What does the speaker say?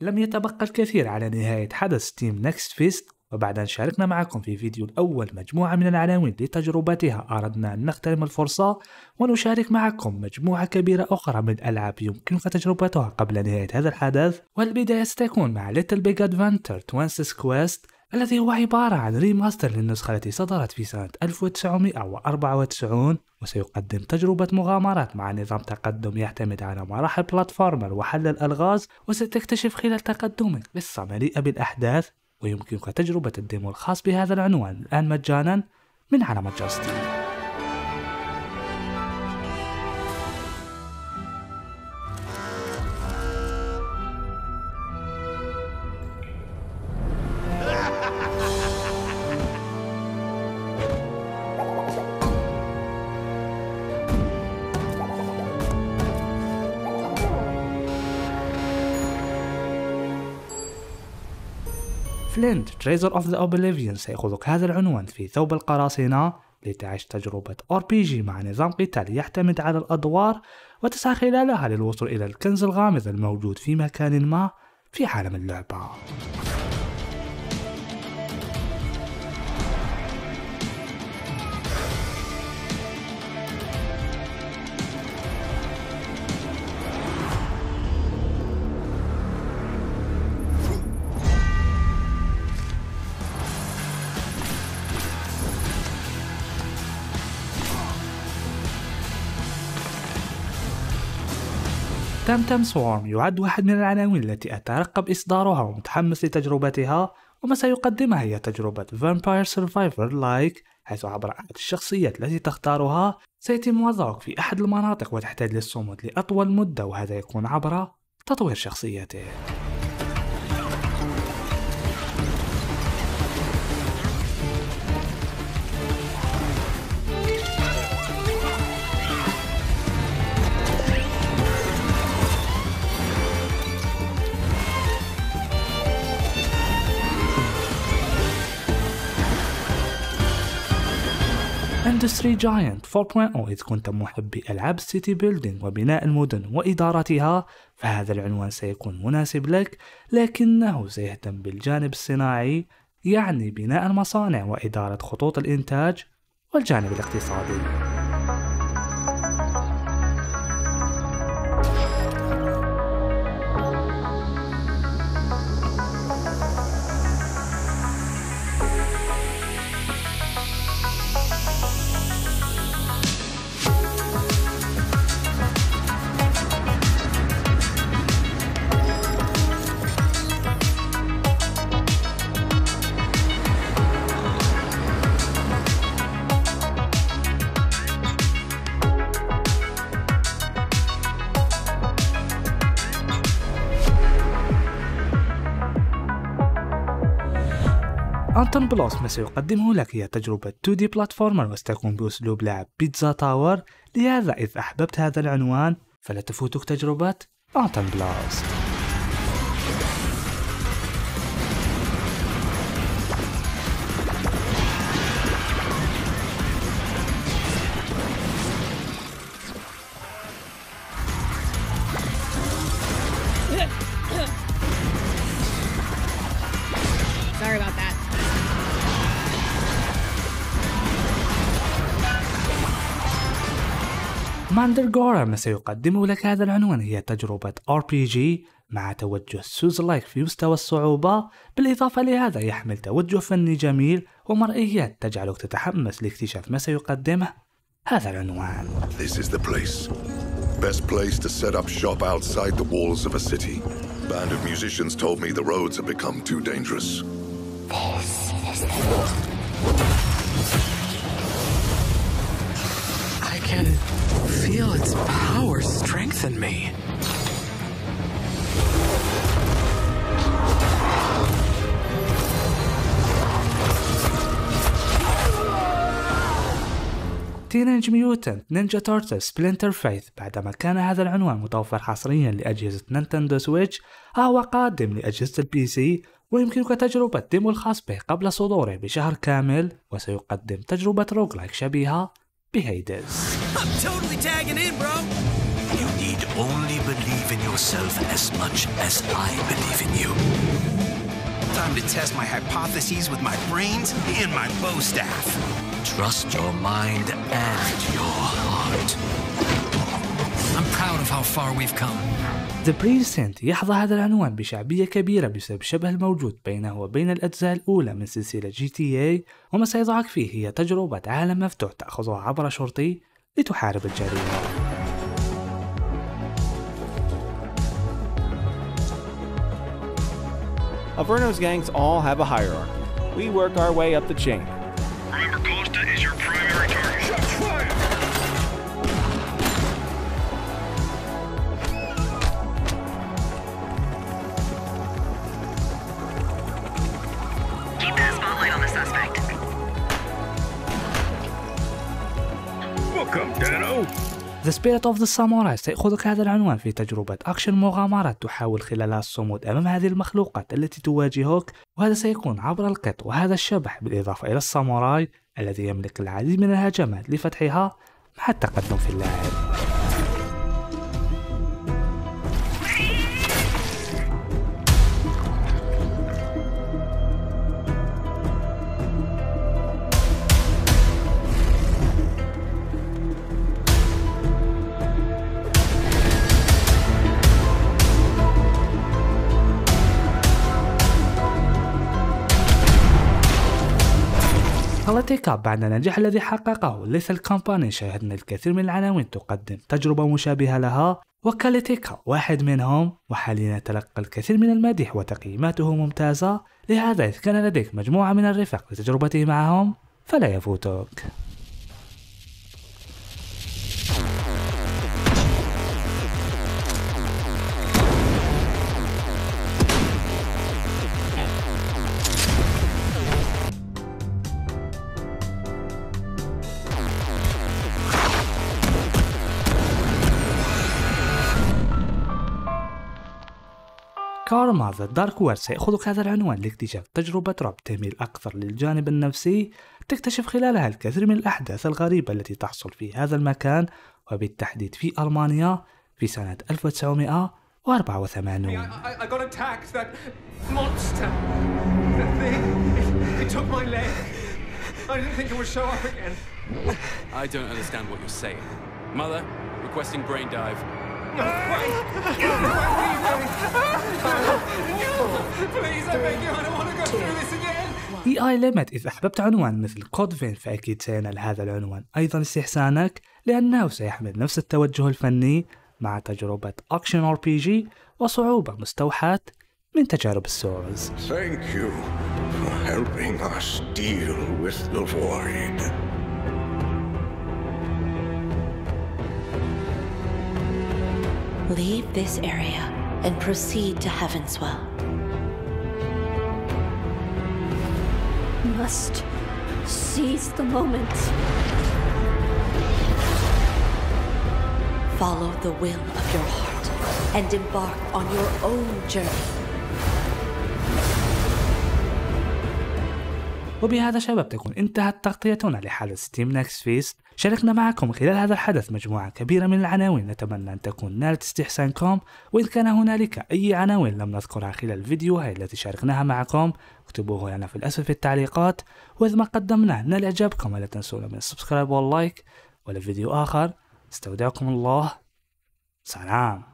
لم يتبقى الكثير على نهاية حدث Steam Next Fest وبعد أن شاركنا معكم في فيديو الأول مجموعة من العناوين لتجربتها أردنا أن نغتنم الفرصة ونشارك معكم مجموعة كبيرة أخرى من الألعاب يمكنك تجربتها قبل نهاية هذا الحدث. والبداية ستكون مع Little Big Adventure Twinsen's Quest الذي هو عبارة عن remaster للنسخة التي صدرت في سنة 1994 وسيقدم تجربة مغامرات مع نظام تقدم يعتمد على مراحل platformer وحل الألغاز وستكتشف خلال تقدمك قصة مليئة بالأحداث ويمكنك تجربة ال demo الخاص بهذا العنوان. الآن مجانا من على متجر Steam Flint Treasure of the Oblivion سيأخذك هذا العنوان في ثوب القراصنة لتعيش تجربة RPG مع نظام قتال يعتمد على الأدوار وتسعى خلالها للوصول إلى الكنز الغامض الموجود في مكان ما في عالم اللعبة. تم تم سوارم يعد واحد من العناوين التي أترقب إصدارها ومتحمس لتجربتها وما سيقدمها هي تجربة Vampire Survivor Like حيث عبر أحد الشخصيات التي تختارها سيتم وضعك في أحد المناطق وتحتاج للصمود لأطول مدة وهذا يكون عبر تطوير شخصيته. Industry Giant 4.0 إذا كنت محبي ألعاب ال city building وبناء المدن وإدارتها فهذا العنوان سيكون مناسب لك لكنه سيهتم بالجانب الصناعي يعني بناء المصانع وإدارة خطوط الإنتاج والجانب الاقتصادي. أنتون بلوس ما سيقدمه لك هي تجربة 2D بلاتفورمر وستكون بأسلوب لعب بيتزا تاور لهذا إذا أحببت هذا العنوان فلا تفوتك تجربة أنتون بلوس. ماندرجورا ما سيقدمه لك هذا العنوان هي تجربة RPG مع توجه سوز لايك في مستوى الصعوبة بالإضافة لهذا يحمل توجه فني جميل ومرئيات تجعلك تتحمس لاكتشاف ما سيقدمه هذا العنوان This is the place. Best place to set up shop outside the walls of a city. Band of musicians told me the roads have become too dangerous. I can feel its power strengthen me. Teenage Mutant Ninja Turtles Splintered Fate بعدما كان هذا العنوان متوفر حصريا لأجهزة Nintendo Switch هو قادم لأجهزة ال PC ويمكنك تجربة demo الخاص به قبل صدوره بشهر كامل وسيقدم تجربة roguelike شبيهة I'm totally tagging in, bro. You need only believe in yourself as much as I believe in you. Time to test my hypotheses with my brains and my bow staff. Trust your mind and your heart. I'm proud of how far we've come. The Precinct يحظى هذا العنوان بشعبية كبيرة بسبب الشبه الموجود بينه وبين الأجزاء الأولى من سلسلة جي تي اي وما سيضعك فيه هي تجربة عالم مفتوح تأخذها عبر شرطي لتحارب الجريمة Averno's gangs all have a hierarchy. We work our way up the chain. Remember, Costa is The Spirit of the Samurai سيأخذك هذا العنوان في تجربة أكشن مغامرات تحاول خلالها الصمود أمام هذه المخلوقات التي تواجهك وهذا سيكون عبر القط وهذا الشبح بالإضافة إلى الساموراي الذي يملك العديد من الهجمات لفتحها مع التقدم في اللعب بوليتيكا بعد النجاح الذي حققه. ليث الكومباني شاهدنا الكثير من العناوين تقدم تجربة مشابهة لها وكاليتيكا واحد منهم. وحاليا يتلقى الكثير من المديح وتقييماته ممتازة. لهذا إذ كان لديك مجموعة من الرفاق لتجربته معهم فلا يفوتك. كارما ذا دارك وير سيأخذك هذا العنوان لاكتشاف تجربة رعب تميل أكثر للجانب النفسي تكتشف خلالها الكثير من الأحداث الغريبة التي تحصل في هذا المكان وبالتحديد في ألمانيا في سنة 1984 I, I got attacked. That monster. The thing. It, it took my leg. I didn't think it would show up again. I don't understand what you're saying. Mother, requesting brain dive. AI Limit إذا أحببت عنوان مثل Code Vein فأكيد سينال هذا العنوان أيضا استحسانك لأنه سيحمل نفس التوجه الفني مع تجربة action RPG وصعوبة مستوحاة من تجارب ال Souls Thank you for helping us deal with the void. Leave this area and proceed to Heavenswell. Must seize the moment. Follow the will of your heart and embark on your own journey. وبهذا شباب تكون انتهت تغطيتنا لحدث Steam Next Fest. شاركنا معكم خلال هذا الحدث مجموعة كبيرة من العناوين. نتمنى أن تكون نالت استحسانكم. وإن كان هنالك أي عناوين لم نذكرها خلال الفيديو هاي التي شاركناها معكم اكتبوه لنا في الأسفل في التعليقات. وإذا ما قدمناه نال إعجابكم ولا تنسونا من ال subscribe وال like. ولفيديو آخر. استودعكم الله. سلام.